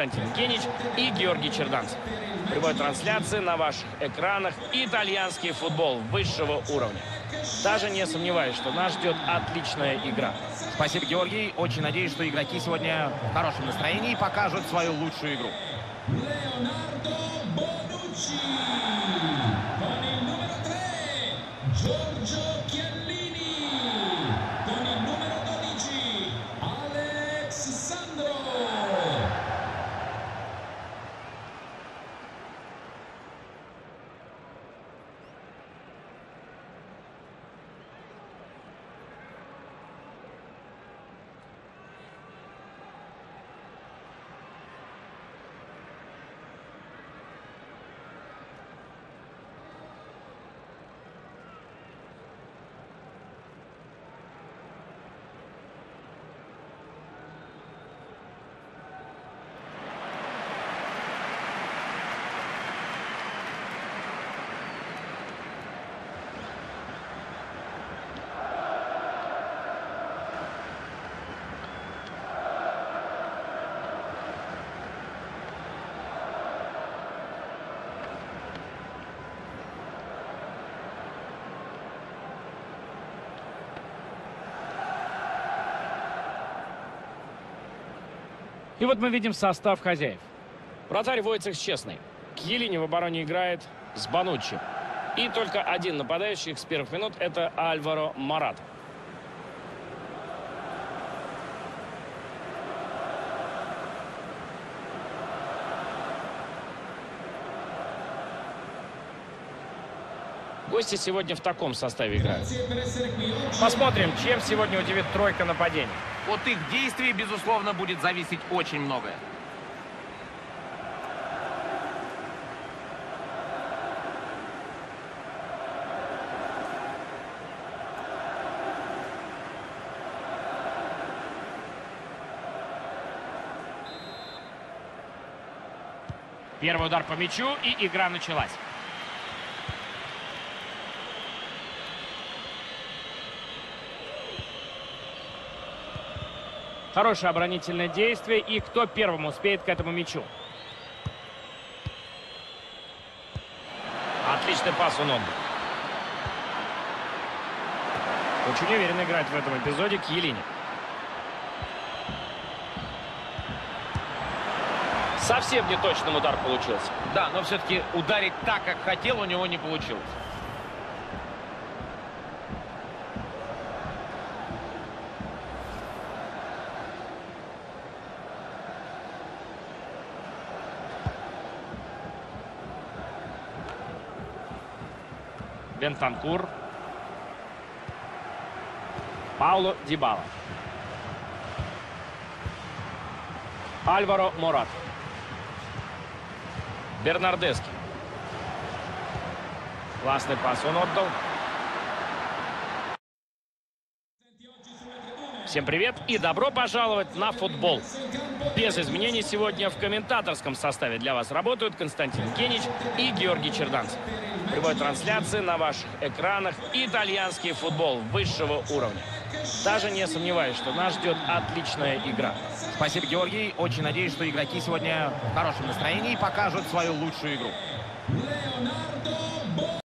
Константин Генич и Георгий Черданцев. Прямой трансляции на ваших экранах итальянский футбол высшего уровня. Даже не сомневаюсь, что нас ждет отличная игра. Спасибо, Георгий. Очень надеюсь, что игроки сегодня в хорошем настроении и покажут свою лучшую игру. Leonardo Bonucci И вот мы видим состав хозяев. Вратарь Войцех честный. Кьелини в обороне играет с Бануччи. И только один нападающий с первых минут это Альваро Марат. Гости сегодня в таком составе играют. Посмотрим, чем сегодня удивит тройка нападений. От их действий, безусловно, будет зависеть очень многое. Первый удар по мячу, и игра началась. Хорошее оборонительное действие. И кто первым успеет к этому мячу? Отличный пас он отдал. Очень уверенно играет в этом эпизоде Кьелини. Совсем неточным удар получился. Да, но все-таки ударить так, как хотел, у него не получилось. Бентанкур. Пауло Дибала. Альваро Морат. Бернардески. Классный пас он отдал. Всем привет и добро пожаловать на футбол. Без изменений сегодня в комментаторском составе для вас работают Константин Генич и Георгий Черданцев. Прямой трансляции на ваших экранах итальянский футбол высшего уровня. Даже не сомневаюсь, что нас ждет отличная игра. Спасибо, Георгий. Очень надеюсь, что игроки сегодня в хорошем настроении и покажут свою лучшую игру.